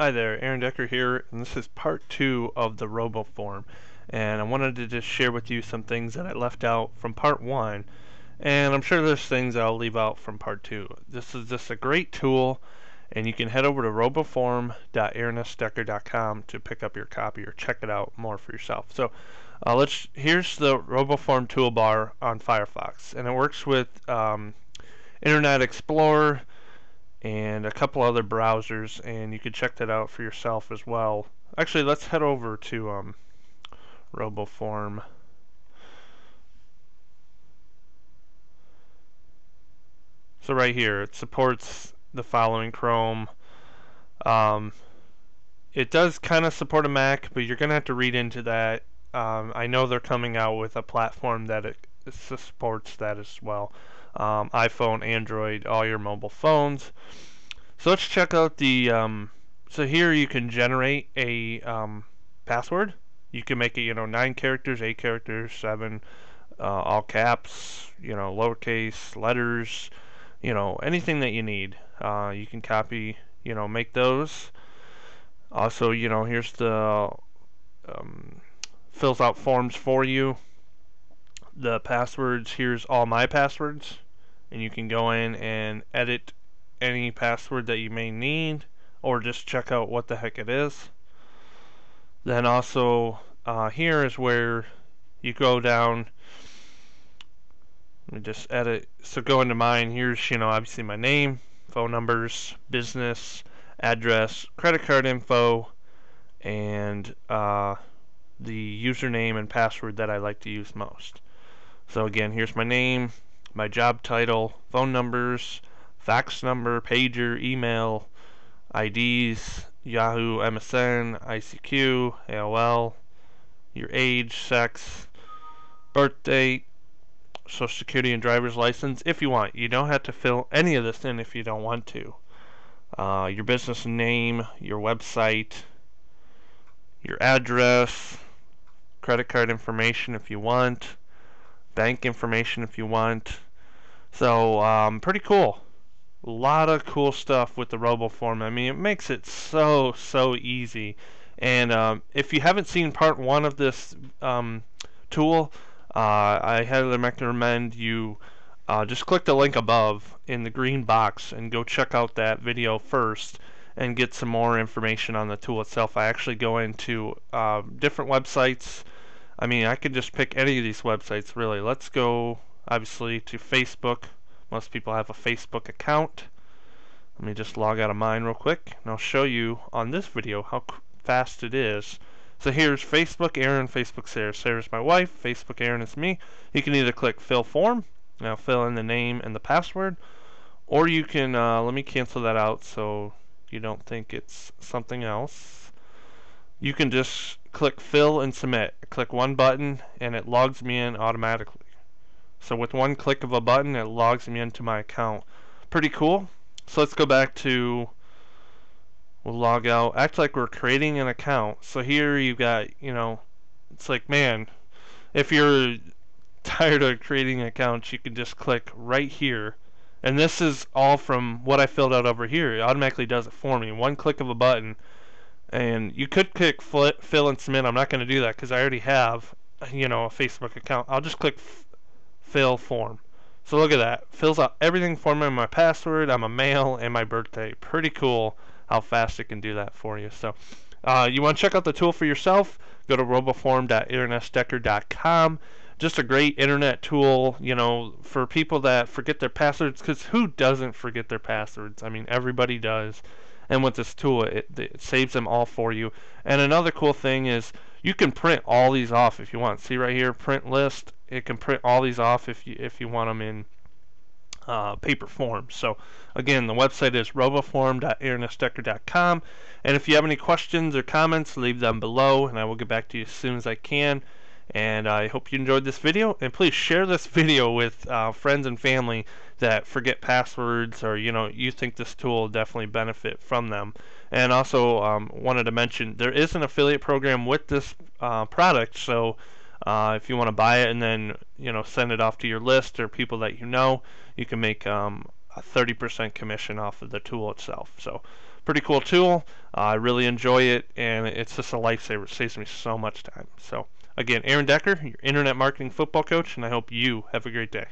Hi there, Aaron Decker here, and this is part two of the RoboForm. And I wanted to just share with you some things that I left out from part one, and I'm sure there's things I'll leave out from part two. This is just a great tool, and you can head over to roboform.aaronsdecker.com to pick up your copy or check it out more for yourself. So uh, let's here's the RoboForm toolbar on Firefox, and it works with um, Internet Explorer and a couple other browsers and you can check that out for yourself as well. Actually, let's head over to um, RoboForm. So right here, it supports the following Chrome. Um, it does kind of support a Mac, but you're going to have to read into that. Um, I know they're coming out with a platform that it supports that as well um, iPhone, Android, all your mobile phones. So let's check out the. Um, so here you can generate a um, password. You can make it, you know, nine characters, eight characters, seven, uh, all caps, you know, lowercase letters, you know, anything that you need. Uh, you can copy, you know, make those. Also, you know, here's the um, fills out forms for you the passwords, here's all my passwords. And you can go in and edit any password that you may need or just check out what the heck it is. Then also uh, here is where you go down let me just edit so go into mine here's you know obviously my name phone numbers business address credit card info and uh, the username and password that I like to use most so again, here's my name, my job title, phone numbers, fax number, pager, email, IDs, Yahoo, MSN, ICQ, AOL, your age, sex, birth date, social security and driver's license if you want. You don't have to fill any of this in if you don't want to. Uh, your business name, your website, your address, credit card information if you want, bank information if you want. So, um, pretty cool. A lot of cool stuff with the RoboForm. I mean, it makes it so, so easy. And um, if you haven't seen part one of this um, tool, uh, I highly recommend you uh, just click the link above in the green box and go check out that video first and get some more information on the tool itself. I actually go into uh, different websites I mean, I could just pick any of these websites, really. Let's go, obviously, to Facebook. Most people have a Facebook account. Let me just log out of mine real quick, and I'll show you on this video how fast it is. So here's Facebook Aaron, Facebook Sarah. Sarah's my wife, Facebook Aaron is me. You can either click fill form, now fill in the name and the password, or you can, uh, let me cancel that out so you don't think it's something else. You can just click fill and submit. I click one button and it logs me in automatically. So with one click of a button it logs me into my account. Pretty cool. So let's go back to we'll log out. Act like we're creating an account. So here you got, you know, it's like man, if you're tired of creating accounts, you can just click right here. And this is all from what I filled out over here. It automatically does it for me. One click of a button and you could click fill and submit. I'm not going to do that because I already have, you know, a Facebook account. I'll just click fill form. So look at that. Fills out everything for me, my password, I'm a male, and my birthday. Pretty cool how fast it can do that for you. So uh, you want to check out the tool for yourself, go to roboform.aaronsdecker.com. Just a great internet tool, you know, for people that forget their passwords, because who doesn't forget their passwords? I mean, everybody does and with this tool it, it saves them all for you. And another cool thing is you can print all these off if you want. See right here print list it can print all these off if you if you want them in uh, paper form. So again the website is roboform.aaronsdecker.com and if you have any questions or comments leave them below and I will get back to you as soon as I can. And I hope you enjoyed this video and please share this video with uh, friends and family that forget passwords or you know you think this tool will definitely benefit from them and also um, wanted to mention there is an affiliate program with this uh, product so uh, if you want to buy it and then you know send it off to your list or people that you know you can make um, a 30% commission off of the tool itself so pretty cool tool. Uh, I really enjoy it, and it's just a lifesaver. It saves me so much time. So, again, Aaron Decker, your internet marketing football coach, and I hope you have a great day.